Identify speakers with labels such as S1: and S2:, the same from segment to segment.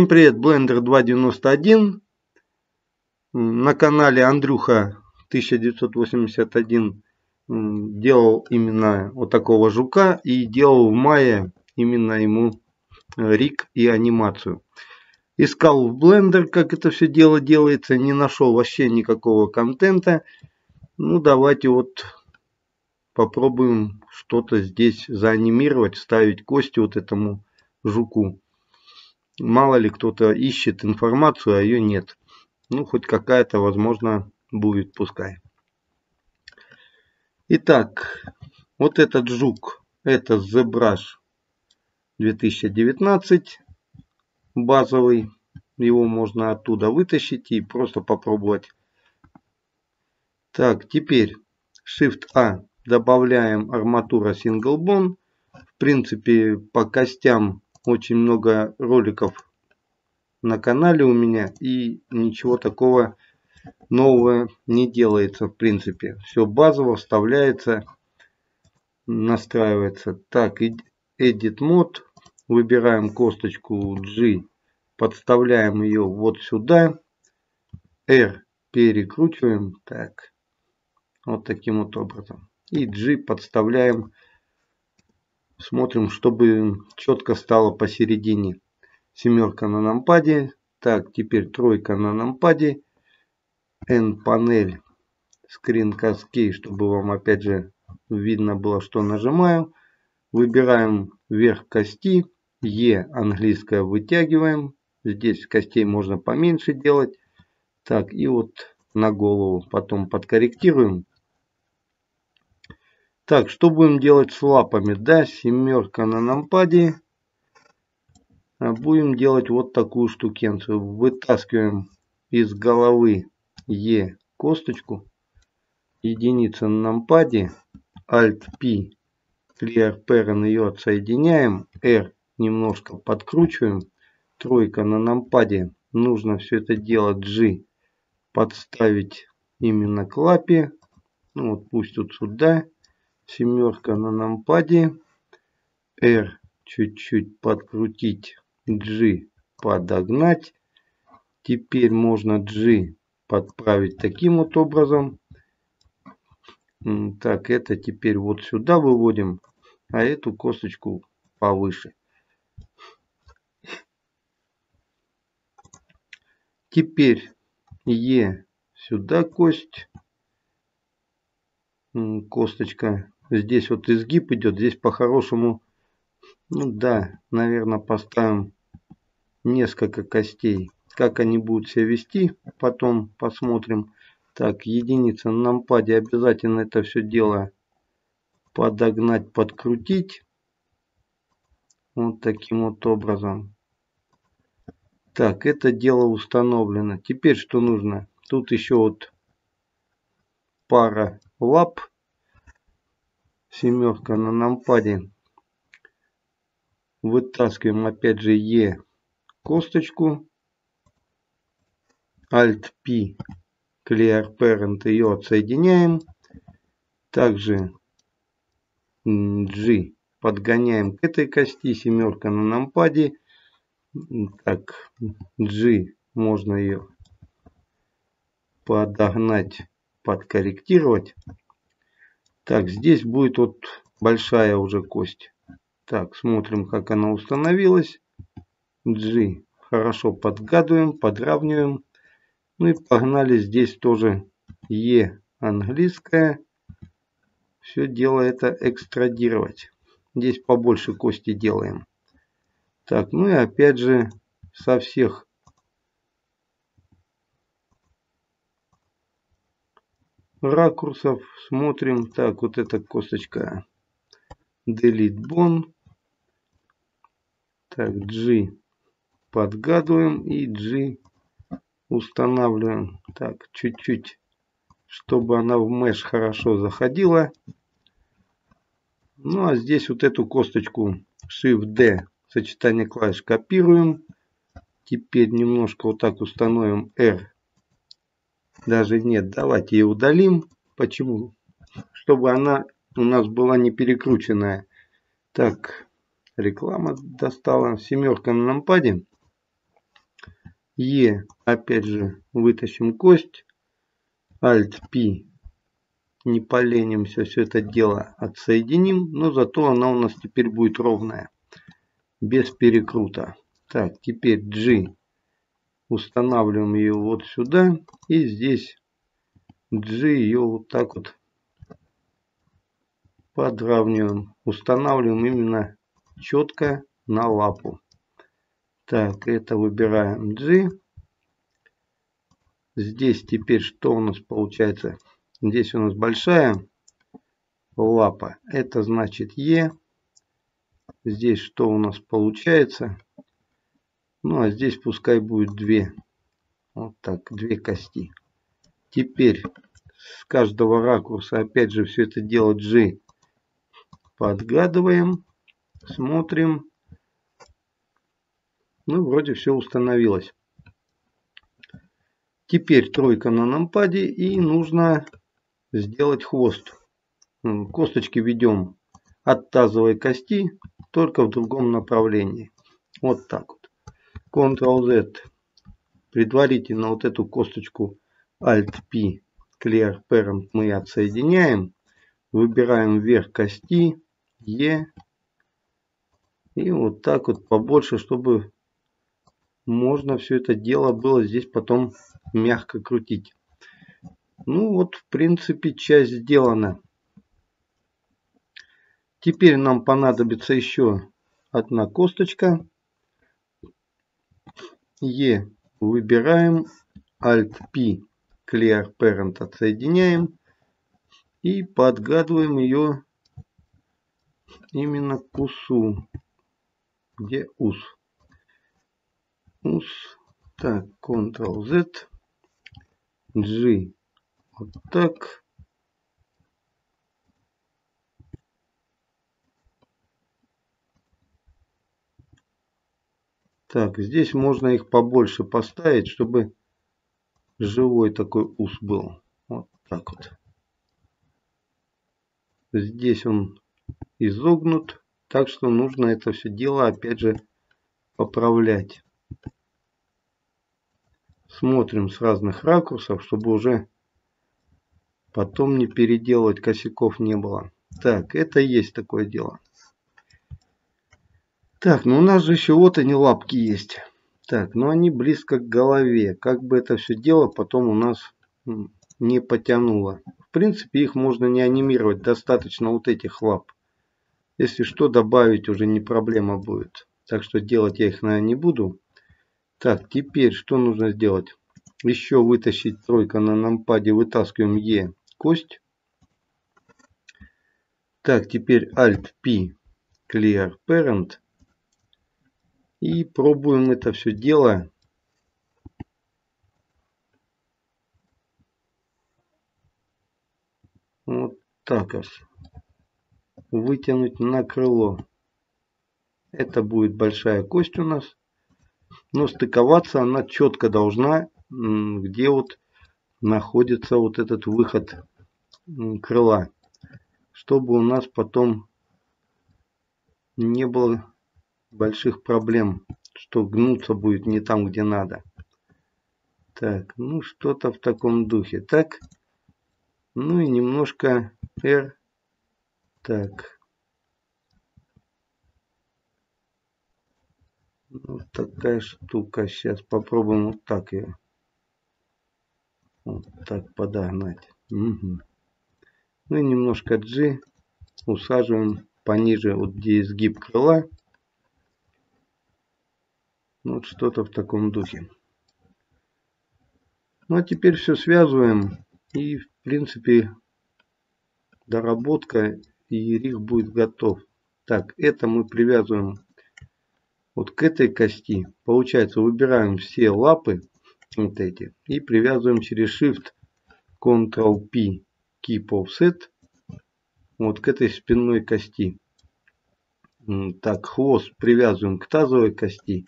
S1: Всем привет, Blender 2.91. На канале Андрюха 1981 делал именно вот такого жука и делал в мае именно ему э, рик и анимацию. Искал в Blender, как это все дело делается, не нашел вообще никакого контента. Ну давайте вот попробуем что-то здесь заанимировать, ставить кости вот этому жуку. Мало ли кто-то ищет информацию, а ее нет. Ну, хоть какая-то, возможно, будет, пускай. Итак, вот этот жук, это ZBrush 2019, базовый. Его можно оттуда вытащить и просто попробовать. Так, теперь Shift-A добавляем арматура Single Bone. В принципе, по костям очень много роликов на канале у меня и ничего такого нового не делается в принципе. Все базово вставляется, настраивается. Так, Edit Mode. Выбираем косточку G, подставляем ее вот сюда. R перекручиваем. Так, вот таким вот образом. И G подставляем Смотрим, чтобы четко стало посередине. Семерка на нампаде. Так, теперь тройка на нампаде. N-панель. Screen Cascade, чтобы вам опять же видно было, что нажимаю. Выбираем верх кости. E английское вытягиваем. Здесь костей можно поменьше делать. Так, и вот на голову потом подкорректируем. Так, что будем делать с лапами? Да, семерка на нампаде. А будем делать вот такую штукенцию. Вытаскиваем из головы Е косточку. Единица на нампаде. Alt-P. Clear Parent ее отсоединяем. R немножко подкручиваем. Тройка на нампаде. Нужно все это дело G подставить именно к лапе. Ну вот пусть вот сюда семерка на нампаде, R чуть-чуть подкрутить, G подогнать. Теперь можно G подправить таким вот образом. Так, это теперь вот сюда выводим, а эту косточку повыше. Теперь Е сюда кость, косточка Здесь вот изгиб идет. Здесь по-хорошему, ну да, наверное, поставим несколько костей. Как они будут себя вести, потом посмотрим. Так, единица на нампаде обязательно это все дело подогнать, подкрутить. Вот таким вот образом. Так, это дело установлено. Теперь что нужно? Тут еще вот пара лап семерка на нампаде. Вытаскиваем опять же Е косточку. Alt P Clear Parent ее отсоединяем. Также G подгоняем к этой кости. Семерка на нампаде. Так, G можно ее подогнать, подкорректировать. Так, здесь будет вот большая уже кость. Так, смотрим, как она установилась. G. Хорошо подгадываем, подравниваем. Ну и погнали здесь тоже E английская. Все дело это экстрадировать. Здесь побольше кости делаем. Так, ну и опять же со всех ракурсов смотрим. Так, вот эта косточка Delete Bone. Так, G подгадываем и G устанавливаем. Так, чуть-чуть, чтобы она в mesh хорошо заходила. Ну а здесь вот эту косточку Shift-D, сочетание клавиш копируем. Теперь немножко вот так установим R даже нет, давайте ее удалим. Почему? Чтобы она у нас была не перекрученная. Так, реклама достала. Семерка на нампаде. Е, опять же, вытащим кость. Alt-P. Не поленимся все это дело отсоединим, но зато она у нас теперь будет ровная. Без перекрута. Так, теперь G. Устанавливаем ее вот сюда. И здесь G ее вот так вот подравниваем. Устанавливаем именно четко на лапу. Так, это выбираем G. Здесь теперь что у нас получается? Здесь у нас большая лапа. Это значит Е. Здесь что у нас получается? Ну, а здесь пускай будет две. Вот так, две кости. Теперь с каждого ракурса, опять же, все это дело G подгадываем, смотрим. Ну, вроде все установилось. Теперь тройка на нампаде и нужно сделать хвост. Косточки ведем от тазовой кости, только в другом направлении. Вот так. Ctrl-Z. Предварительно вот эту косточку Alt-P Clear Parent мы отсоединяем. Выбираем вверх кости, E. И вот так вот побольше, чтобы можно все это дело было здесь потом мягко крутить. Ну вот, в принципе, часть сделана. Теперь нам понадобится еще одна косточка. Е выбираем, Alt-P, Clear Parent отсоединяем и подгадываем ее именно к усу. Где ус? ус. Так, Ctrl-Z, G. Вот так. Так, здесь можно их побольше поставить, чтобы живой такой ус был. Вот так вот. Здесь он изогнут, так что нужно это все дело опять же поправлять смотрим с разных ракурсов, чтобы уже потом не переделывать, косяков не было. Так, это есть такое дело. Так, ну у нас же еще вот они лапки есть. Так, ну они близко к голове. Как бы это все дело потом у нас не потянуло. В принципе, их можно не анимировать. Достаточно вот этих лап. Если что, добавить уже не проблема будет. Так что делать я их, наверное, не буду. Так, теперь что нужно сделать? Еще вытащить тройка на нампаде. Вытаскиваем Е кость. Так, теперь Alt-P Clear Parent. И пробуем это все дело. Вот так аж. Вытянуть на крыло. Это будет большая кость у нас. Но стыковаться она четко должна, где вот находится вот этот выход крыла. Чтобы у нас потом не было больших проблем, что гнуться будет не там, где надо. Так, ну что-то в таком духе. Так, ну и немножко R. Так, Вот такая штука. Сейчас попробуем вот так ее. Вот так подогнать. Угу. Ну и немножко G усаживаем пониже, вот где изгиб крыла. Вот что-то в таком духе. Ну а теперь все связываем. И в принципе доработка и рих будет готов. Так, это мы привязываем вот к этой кости. Получается, выбираем все лапы, вот эти, и привязываем через Shift Ctrl-P Keep Offset вот к этой спинной кости. Так, хвост привязываем к тазовой кости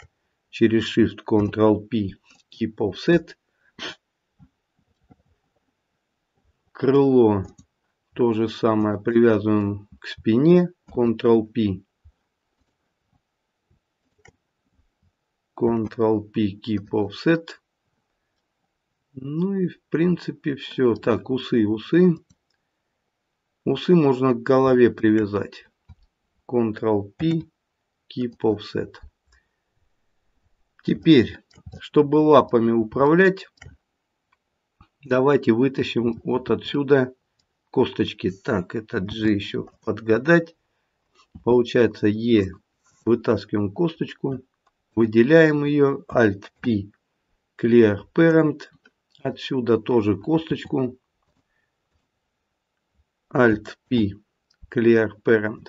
S1: через Shift Ctrl-P Keep Offset. Крыло то же самое привязываем к спине Ctrl-P Ctrl-P, Keep Offset. Ну и в принципе все. Так, усы, усы. Усы можно к голове привязать. Ctrl-P, Keep Offset. Теперь, чтобы лапами управлять, давайте вытащим вот отсюда косточки. Так, это G еще подгадать. Получается E. Вытаскиваем косточку. Выделяем ее. Alt-P. Clear Parent. Отсюда тоже косточку. Alt-P. Clear Parent.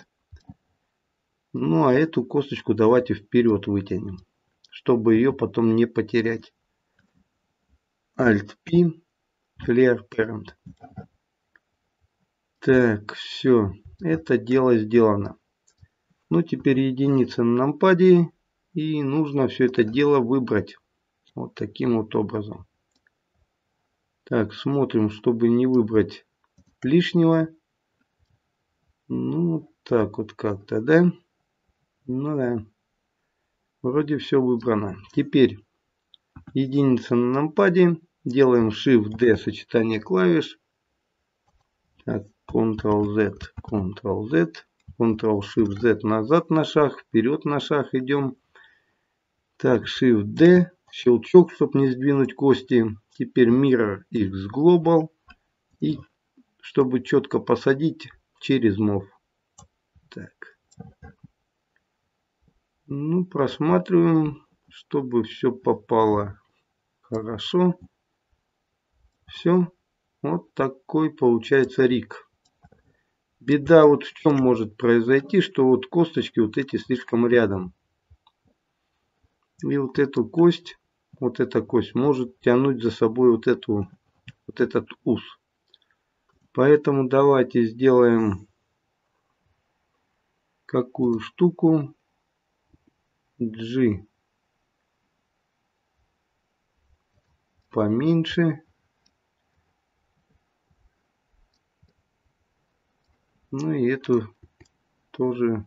S1: Ну а эту косточку давайте вперед вытянем, чтобы ее потом не потерять. Alt-P. Clear Parent. Так, все. Это дело сделано. Ну, теперь единица на нампаде. И нужно все это дело выбрать. Вот таким вот образом. Так, смотрим, чтобы не выбрать лишнего. Ну, так вот как-то, да? Ну да. Вроде все выбрано. Теперь единица на нампаде. Делаем Shift-D сочетание клавиш. Так, Ctrl-Z, Ctrl-Z, Ctrl-Shift-Z назад на шаг, вперед на шаг идем. Так, Shift-D, щелчок, чтобы не сдвинуть кости. Теперь Mirror X Global. И чтобы четко посадить через MOV. Так. Ну, просматриваем, чтобы все попало хорошо. Все. Вот такой получается рик. Беда вот в чем может произойти, что вот косточки вот эти слишком рядом. И вот эту кость, вот эта кость может тянуть за собой вот эту, вот этот ус. Поэтому давайте сделаем какую штуку G поменьше. Ну и эту тоже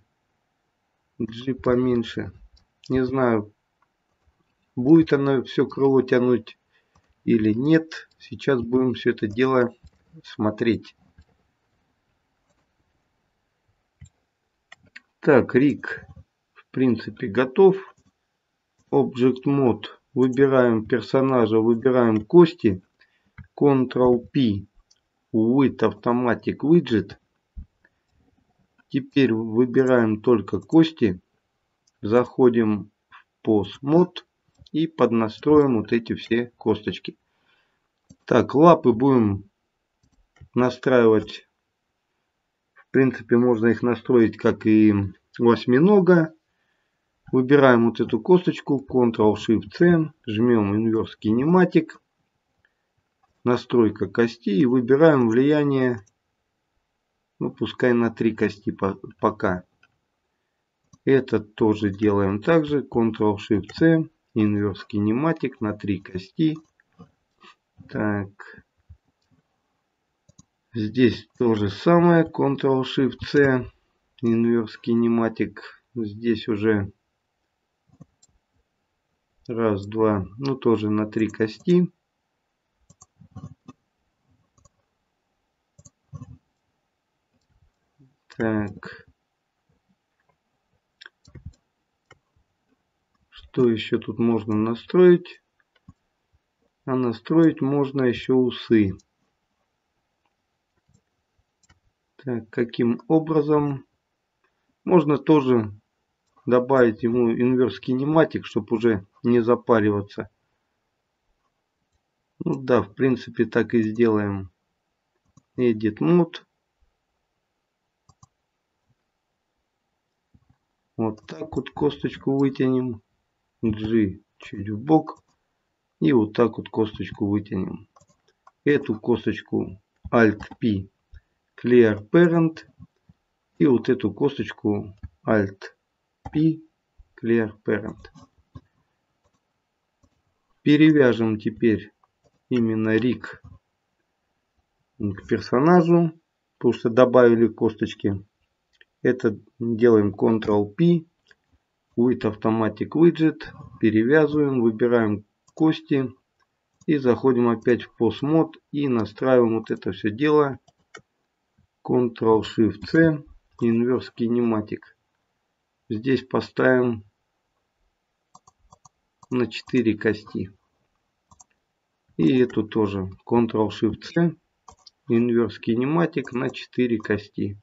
S1: G поменьше. Не знаю, будет она все крыло тянуть или нет. Сейчас будем все это дело смотреть. Так, Рик принципе готов. Object Mode. Выбираем персонажа, выбираем кости. Ctrl-P. With Automatic Widget. Теперь выбираем только кости. Заходим в POS мод и поднастроим вот эти все косточки. Так, лапы будем настраивать. В принципе, можно их настроить как и восьминога. Выбираем вот эту косточку, Ctrl-Shift-C, жмем Inverse Kinematic, настройка кости и выбираем влияние ну, пускай на три кости пока. Этот тоже делаем также. Ctrl-Shift-C. Inverse Kinematic на три кости. Так. Здесь то же самое. Ctrl-Shift-C. Inverse Kinematic. Здесь уже раз, два. Ну, тоже на три кости. Так. Что еще тут можно настроить? А настроить можно еще усы. Так, каким образом? Можно тоже добавить ему инверс кинематик, чтобы уже не запариваться. Ну да, в принципе так и сделаем. Edit Mode. Вот так вот косточку вытянем. G чуть в бок. И вот так вот косточку вытянем. Эту косточку Alt-P Clear Parent. И вот эту косточку Alt-P Clear Parent. Перевяжем теперь именно рик к персонажу, потому что добавили косточки. Это делаем Ctrl-P, With Automatic Widget. Перевязываем, выбираем кости. И заходим опять в PostMod и настраиваем вот это все дело. Ctrl-Shift-C. Inverse Kinematic. Здесь поставим на 4 кости. И эту тоже Ctrl-Shift-C. Inverse Kinematic на 4 кости.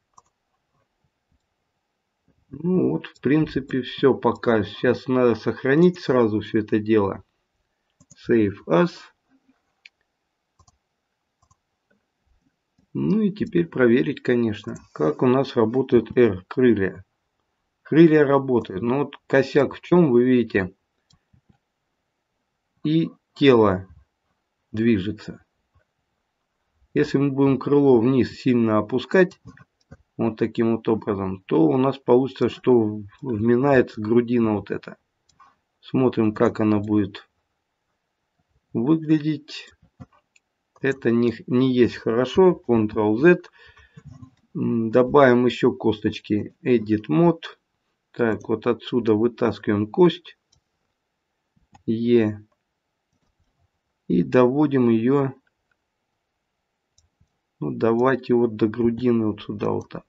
S1: Ну вот, в принципе, все пока. Сейчас надо сохранить сразу все это дело. Save as. Ну и теперь проверить, конечно, как у нас работают R крылья. Работают. Но вот косяк в чем, вы видите. И тело движется. Если мы будем крыло вниз сильно опускать, вот таким вот образом, то у нас получится, что вминается грудина вот эта. Смотрим, как она будет выглядеть. Это не, не есть хорошо. Ctrl-Z. Добавим еще косточки Edit Mode. Так, вот отсюда вытаскиваем кость. Е. И доводим ее ну, давайте вот до грудины вот сюда вот так.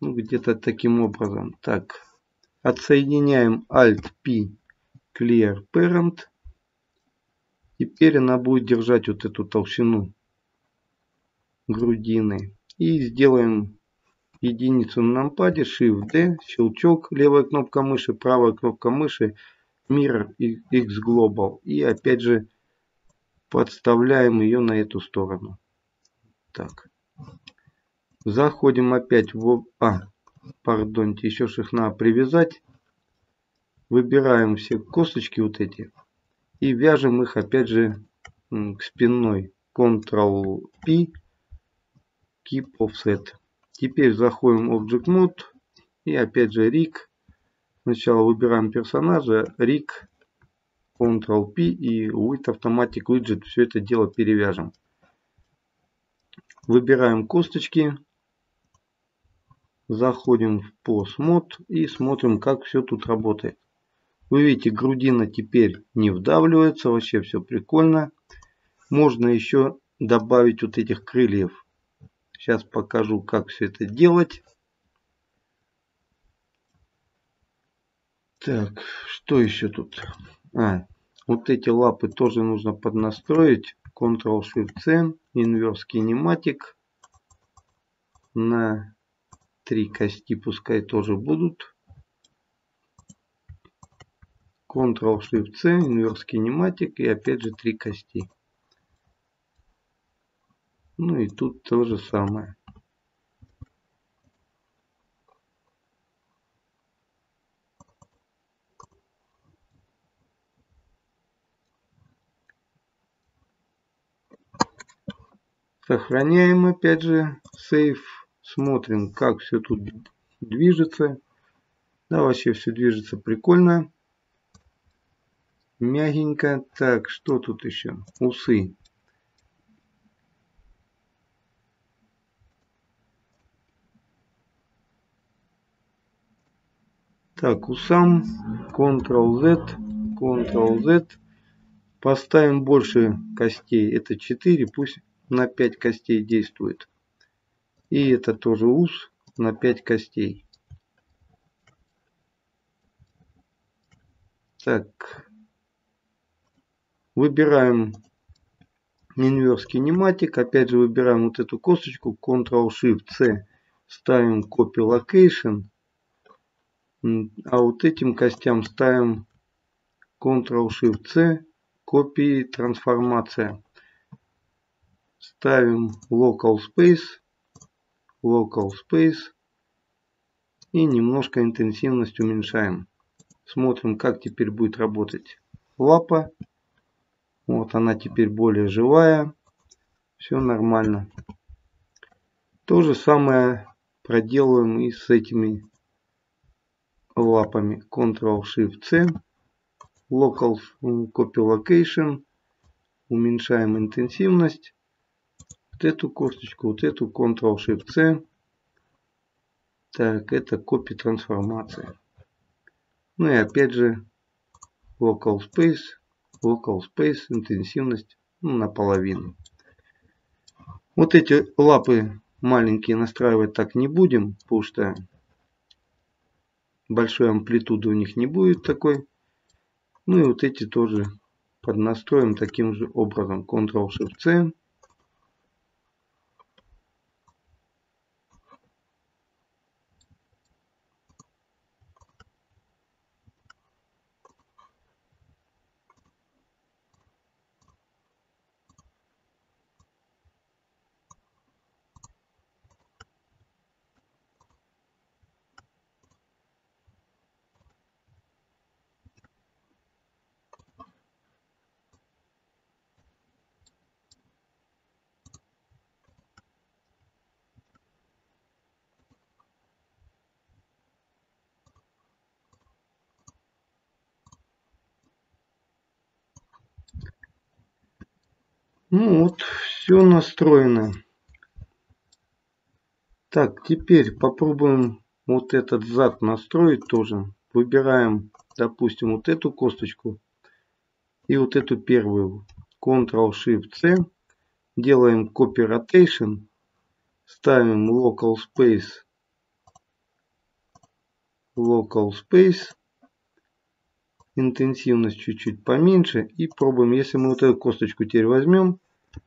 S1: Ну, где-то таким образом. Так, отсоединяем Alt-P Clear Parent. Теперь она будет держать вот эту толщину грудины. И сделаем единицу на нампаде, Shift-D, щелчок, левая кнопка мыши, правая кнопка мыши, Mirror X Global. И опять же подставляем ее на эту сторону. Так. Заходим опять в... А, пардонте, еще их надо привязать. Выбираем все косточки вот эти. И вяжем их опять же к спинной. Ctrl-P. Keep Offset. Теперь заходим в Object Mode. И опять же Rig. Сначала выбираем персонажа. Rig Ctrl-P и with Automatic Widget все это дело перевяжем. Выбираем косточки. Заходим в POS мод и смотрим, как все тут работает. Вы видите, грудина теперь не вдавливается, вообще все прикольно. Можно еще добавить вот этих крыльев. Сейчас покажу, как все это делать. Так, что еще тут? А, вот эти лапы тоже нужно поднастроить. Ctrl-Shift-C, Inverse Kinematic. На три кости пускай тоже будут. Ctrl-Shift-C, Inverse Kinematic и опять же три кости. Ну и тут то же самое. Сохраняем опять же сейф. Смотрим, как все тут движется. Да, вообще все движется прикольно. Мягенько. Так, что тут еще? Усы. Так, усам. Ctrl-Z. Ctrl-Z. Поставим больше костей. Это 4. Пусть на 5 костей действует. И это тоже ус на 5 костей. Так. Выбираем Inverse Kinematic. Опять же выбираем вот эту косточку. Ctrl-Shift-C. Ставим Copy Location. А вот этим костям ставим Ctrl-Shift-C. Копии трансформация ставим local space, local space и немножко интенсивность уменьшаем. Смотрим, как теперь будет работать лапа. Вот она теперь более живая. Все нормально. То же самое проделываем и с этими лапами. Ctrl-Shift-C. Local Copy Location. Уменьшаем интенсивность вот эту косточку, вот эту Ctrl-Shift-C. Так, это копия трансформации. Ну и опять же local space, local space, интенсивность ну, наполовину. Вот эти лапы маленькие настраивать так не будем, потому что большой амплитуды у них не будет такой. Ну и вот эти тоже поднастроим таким же образом. Ctrl-Shift-C. Ну вот, все настроено. Так, теперь попробуем вот этот зад настроить тоже. Выбираем, допустим, вот эту косточку и вот эту первую. Ctrl-Shift-C. Делаем Copy Rotation. Ставим Local Space. Local Space. Интенсивность чуть-чуть поменьше. И пробуем, если мы вот эту косточку теперь возьмем.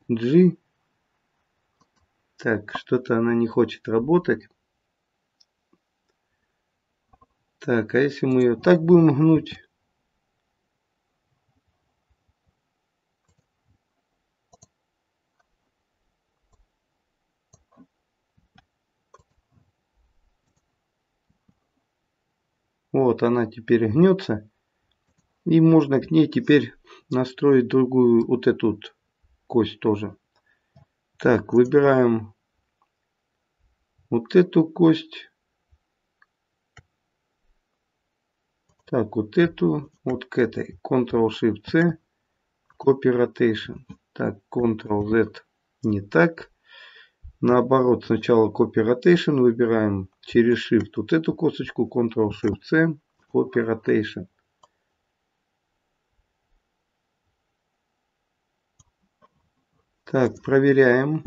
S1: G. Так, что-то она не хочет работать. Так, а если мы ее так будем гнуть? Вот она теперь гнется. И можно к ней теперь настроить другую вот эту вот кость тоже. Так, выбираем вот эту кость. Так, вот эту, вот к этой. Ctrl-Shift-C, Copy Rotation. Так, Ctrl-Z не так. Наоборот, сначала Copy Rotation выбираем через Shift вот эту косточку, Ctrl-Shift-C, Copy Rotation. Так, проверяем.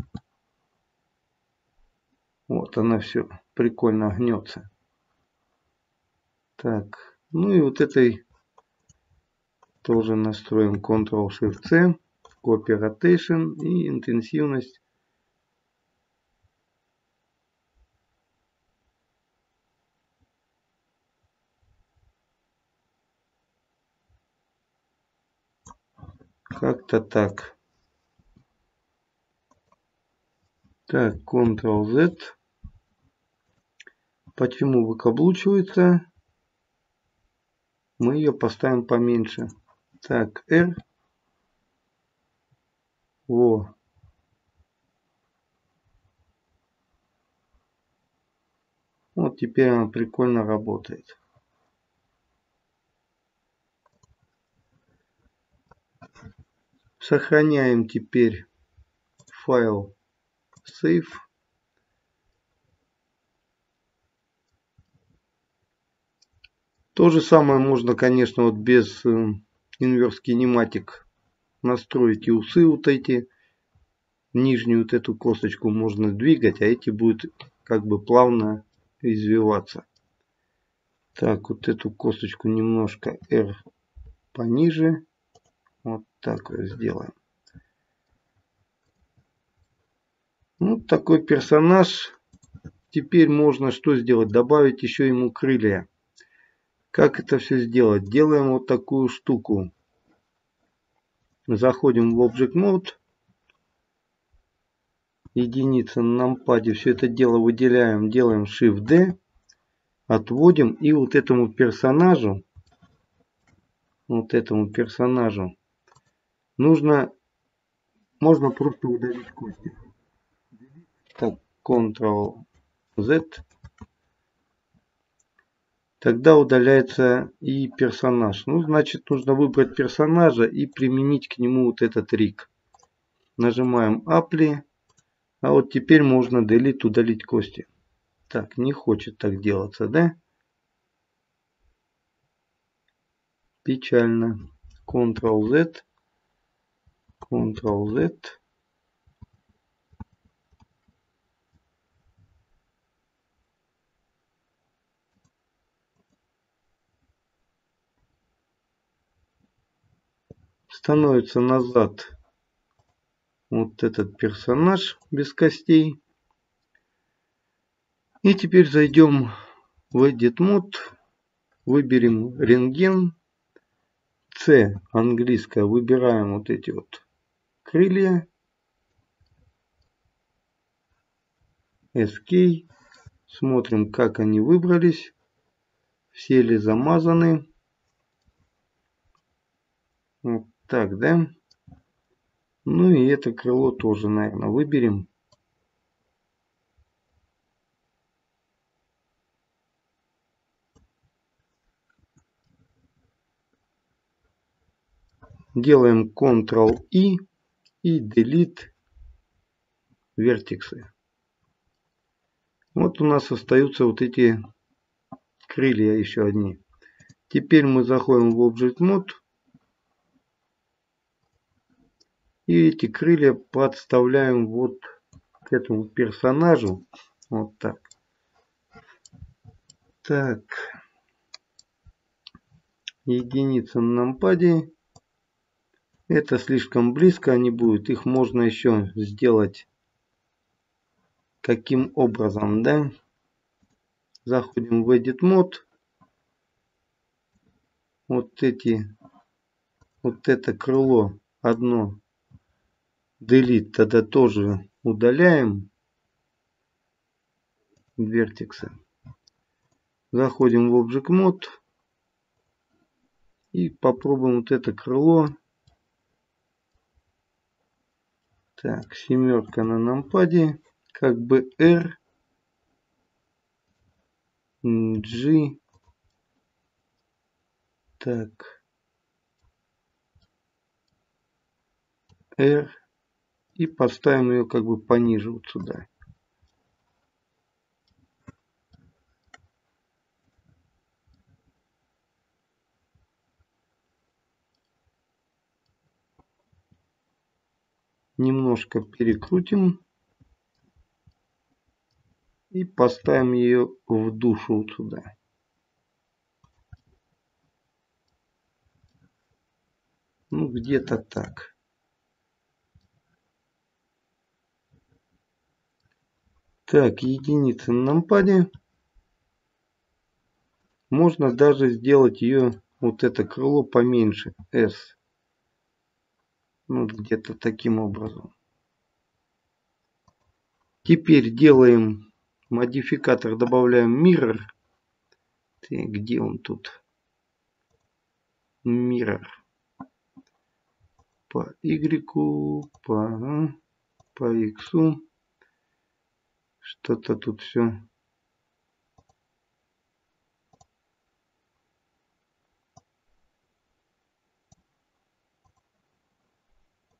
S1: Вот она все прикольно гнется. Так, ну и вот этой тоже настроим Ctrl-Shift-C, Copy Rotation и интенсивность. Как-то так. Так, Ctrl-Z. Почему выкаблучивается? Мы ее поставим поменьше. Так, R. Во. Вот теперь она прикольно работает. Сохраняем теперь файл save. То же самое можно, конечно, вот без инверс кинематик настроить и усы вот эти. Нижнюю вот эту косточку можно двигать, а эти будут как бы плавно извиваться. Так, вот эту косточку немножко R пониже. Вот так вот сделаем. Ну, такой персонаж. Теперь можно что сделать? Добавить еще ему крылья. Как это все сделать? Делаем вот такую штуку. Заходим в Object Mode. Единица на нампаде. Все это дело выделяем. Делаем Shift-D. Отводим. И вот этому персонажу. Вот этому персонажу. Нужно. Можно просто удалить кости. Так, Ctrl-Z. Тогда удаляется и персонаж. Ну, значит, нужно выбрать персонажа и применить к нему вот этот рик. Нажимаем Apply. А вот теперь можно Delete удалить кости. Так, не хочет так делаться, да? Печально. Ctrl-Z. Ctrl-Z. Становится назад вот этот персонаж без костей. И теперь зайдем в Edit Mode, выберем рентген, C английское, выбираем вот эти вот крылья, SK, смотрим как они выбрались, все ли замазаны. Вот так, да? Ну и это крыло тоже, наверное, выберем. Делаем Ctrl-I и Delete вертексы. Вот у нас остаются вот эти крылья еще одни. Теперь мы заходим в Object Mode И эти крылья подставляем вот к этому персонажу. Вот так. Так. Единица на нампаде. Это слишком близко они будут. Их можно еще сделать каким образом, да? Заходим в Edit Mode. Вот эти, вот это крыло одно delete тогда тоже удаляем вертексы. Заходим в Object Mode и попробуем вот это крыло. Так, семерка на нампаде, как бы R, G, так, R, и поставим ее как бы пониже вот сюда. Немножко перекрутим и поставим ее в душу вот сюда. Ну, где-то так. Так, единица на нампаде. Можно даже сделать ее, вот это крыло поменьше, S. Ну, где-то таким образом. Теперь делаем модификатор, добавляем mirror. Где он тут? Mirror. По Y, по, по X. Что-то тут все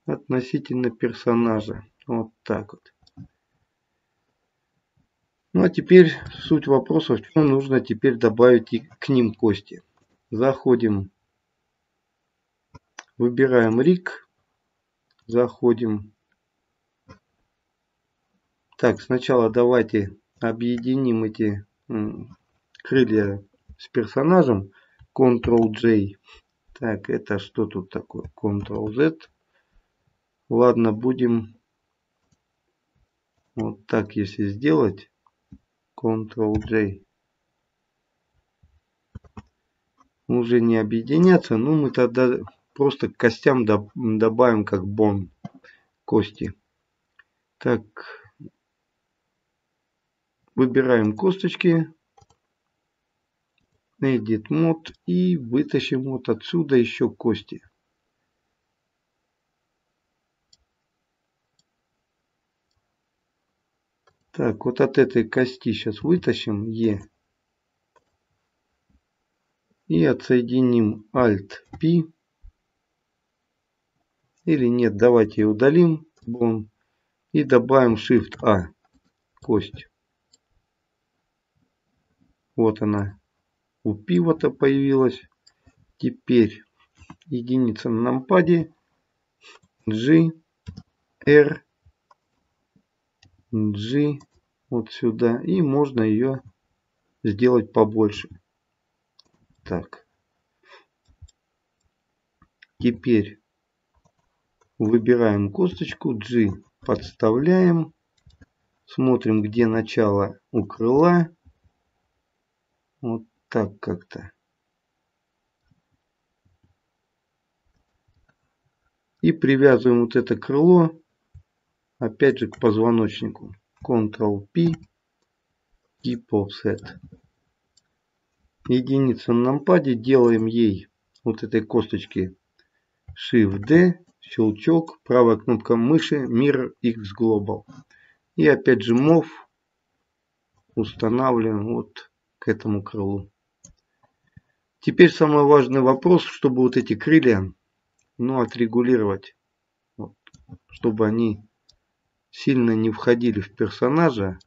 S1: относительно персонажа. Вот так вот. Ну а теперь суть вопроса, в чем нужно теперь добавить и к ним кости. Заходим, выбираем рик, заходим так, сначала давайте объединим эти крылья с персонажем. Ctrl-J. Так, это что тут такое? Ctrl-Z. Ладно, будем вот так, если сделать. Ctrl-J. Уже не объединяться, но мы тогда просто к костям добавим как бон кости. Так, Выбираем косточки. Edit Mode и вытащим вот отсюда еще кости. Так, вот от этой кости сейчас вытащим E. И отсоединим Alt-P. Или нет, давайте удалим. Бон. И добавим Shift-A. Кость. Вот она у пивота появилась. Теперь единица на нампаде. G, R, G вот сюда. И можно ее сделать побольше. Так. Теперь выбираем косточку G, подставляем, смотрим, где начало у крыла. Вот так как-то. И привязываем вот это крыло опять же к позвоночнику. Ctrl-P, Keep Offset. Единицу на нампаде делаем ей вот этой косточки Shift-D, щелчок, правая кнопка мыши, Mirror X Global. И опять же MOV устанавливаем вот к этому крылу. Теперь самый важный вопрос, чтобы вот эти крылья ну, отрегулировать, вот, чтобы они сильно не входили в персонажа.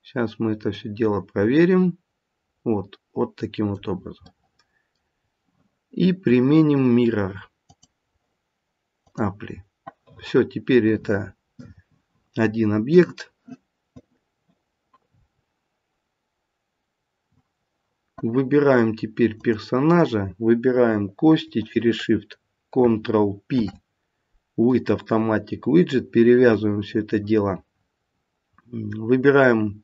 S1: Сейчас мы это все дело проверим. Вот, вот таким вот образом. И применим Mirror Apply. Все, теперь это один объект. Выбираем теперь персонажа, выбираем кости через Shift, Ctrl-P, With Automatic Widget, перевязываем все это дело. Выбираем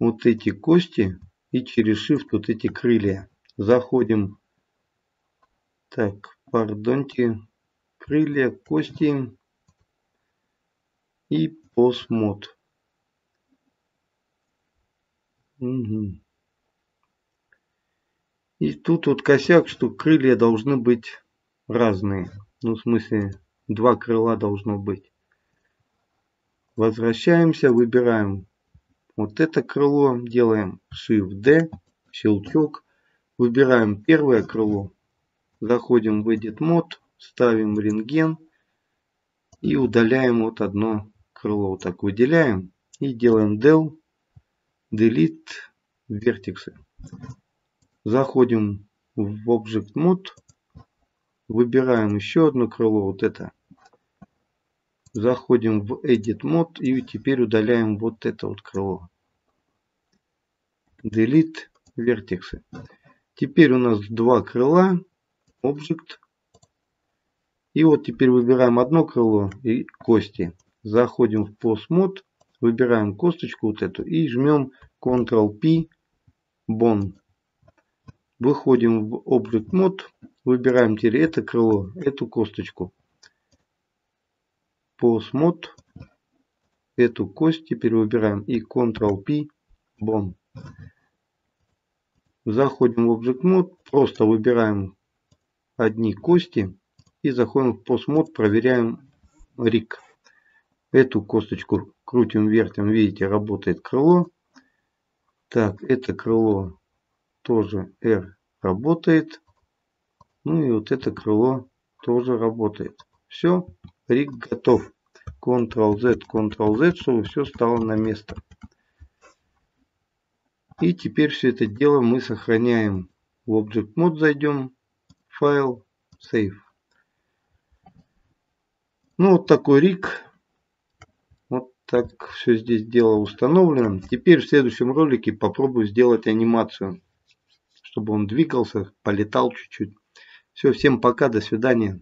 S1: вот эти кости и через Shift вот эти крылья. Заходим, так, пардонте, крылья, кости и постмод. Угу. Тут вот косяк, что крылья должны быть разные. Ну, в смысле, два крыла должно быть. Возвращаемся, выбираем вот это крыло, делаем Shift-D, щелчок. Выбираем первое крыло, заходим в Edit Mode, ставим рентген и удаляем вот одно крыло. Вот так выделяем и делаем Del, Delete, вертексы. Заходим в Object Mode, выбираем еще одно крыло, вот это. Заходим в Edit Mode и теперь удаляем вот это вот крыло. Delete вертексы. Теперь у нас два крыла, Object. И вот теперь выбираем одно крыло и кости. Заходим в Post Mode, выбираем косточку вот эту и жмем Ctrl-P, Bone. Выходим в Object Mode, выбираем теперь это крыло, эту косточку. Pose Mode, эту кость теперь выбираем и Ctrl-P, Bone. Заходим в Object Mode, просто выбираем одни кости и заходим в Post Mode, проверяем Rig. Эту косточку крутим, вертим, видите, работает крыло. Так, это крыло тоже R работает. Ну и вот это крыло тоже работает. Все, рик готов. Ctrl-Z, Ctrl-Z, чтобы все стало на место. И теперь все это дело мы сохраняем. В Object Mode зайдем, файл, Save. Ну вот такой рик. Вот так все здесь дело установлено. Теперь в следующем ролике попробую сделать анимацию чтобы он двигался, полетал чуть-чуть. Все, всем пока, до свидания.